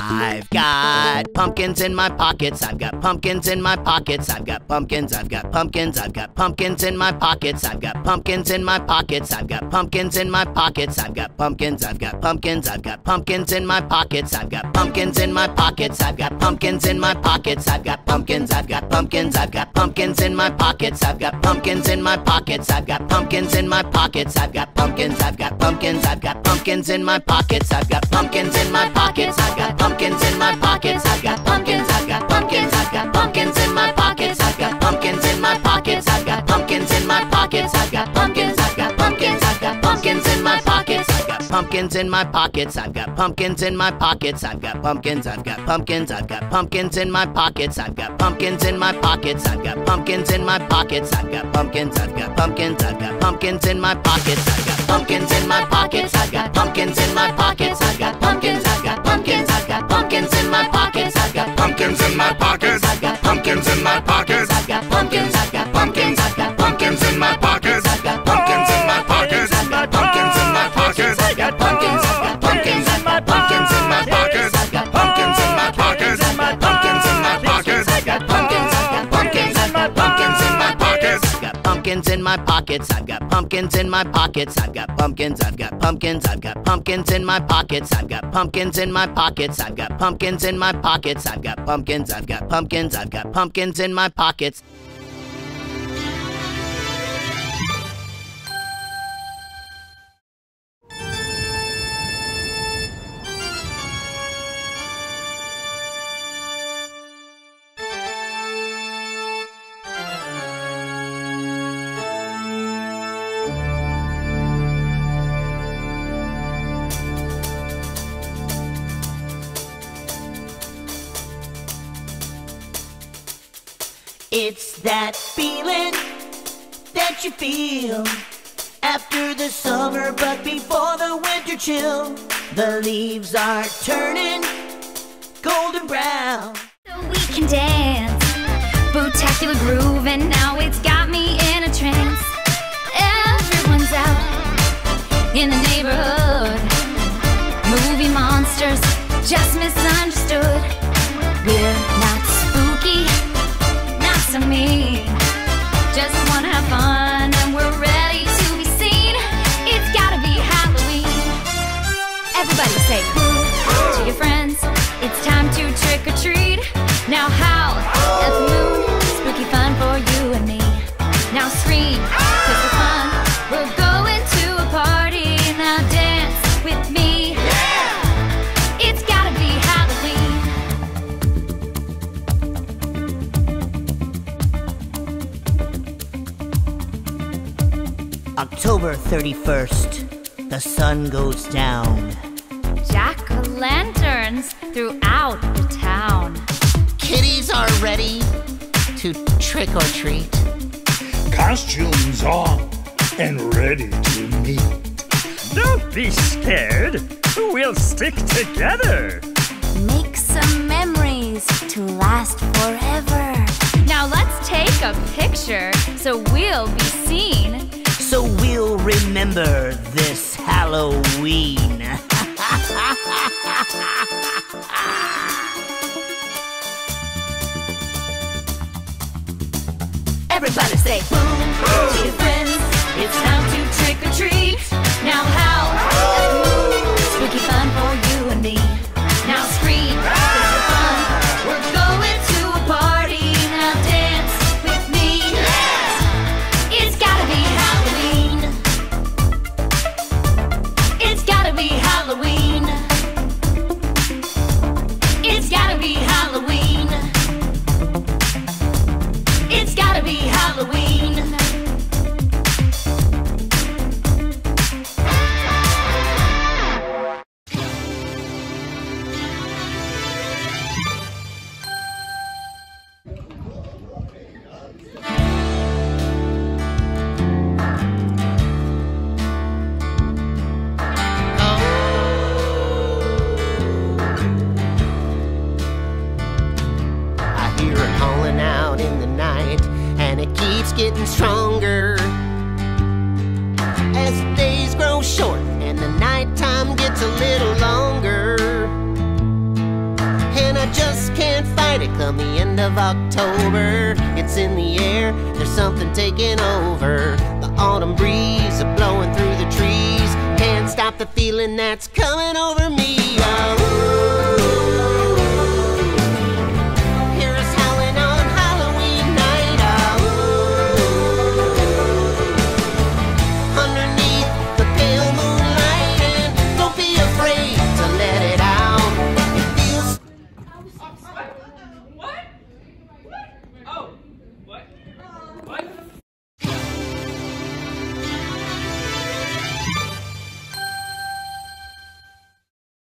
I've got pumpkins in my pockets. I've got pumpkins in my pockets. I've got pumpkins. I've got pumpkins. I've got pumpkins in my pockets. I've got pumpkins in my pockets. I've got pumpkins in my pockets. I've got pumpkins. I've got pumpkins. I've got pumpkins in my pockets. I've got pumpkins in my pockets. I've got pumpkins in my pockets. I've got pumpkins. I've got pumpkins. I've got pumpkins in my pockets. I've got pumpkins in my pockets. I've got pumpkins in my pockets. I've got pumpkins. I've got pumpkins. I've got pumpkins in my pockets. I've got pumpkins in my pockets. I've got pumpkins in my pockets. I've got pumpkins. I've got pumpkins. I've got pumpkins in my pockets. I've got pumpkins in my pockets. I've got pumpkins in my pockets. I've got pumpkins. I've got pumpkins. I've got pumpkins in my pockets. I've got pumpkins in my pockets. I've got pumpkins in my pockets. I've got pumpkins. I've got pumpkins. I've got pumpkins in my pockets. I've got pumpkins in my pockets. I've got pumpkins in my pockets. I've got pumpkins. I've got pumpkins. I've got pumpkins in my pockets. I've got pumpkins in my pockets. I've got pumpkins in my pockets. I've got Pumpkins in my pockets. I've got Pumpkins in my pockets. I've got pumpkins. I've got pumpkins. I've got Pumpkins in my pockets. Pumpkins in my pockets. I've got pumpkins in my pockets. I've got pumpkins. I've got pumpkins. I've got pumpkins in my pockets. I've got pumpkins in my pockets. I've got pumpkins in my pockets. I've got pumpkins. I've got pumpkins. I've got pumpkins in my pockets. It's that feeling that you feel after the summer, but before the winter chill. The leaves are turning golden brown. So we can dance, spectacular groove, and now it's got me in a trance. Everyone's out in the neighborhood, movie monsters just misunderstood. Say to your friends. It's time to trick or treat. Now howl at the moon. Spooky fun for you and me. Now scream, fun. We're going to a party. Now dance with me. It's gotta be Halloween. October 31st, the sun goes down. Jack o' lanterns throughout the town. Kitties are ready to trick or treat. Costumes on and ready to meet. Don't be scared. We'll stick together. Make some memories to last forever. Now let's take a picture so we'll be seen. So we'll remember this Halloween. Everybody say boom to your friends. It's time to trick or treat. Now getting stronger. As the days grow short and the nighttime gets a little longer. excited come the end of October. It's in the air, there's something taking over. The autumn breeze a blowing through the trees. Can't stop the feeling that's coming over me. Oh,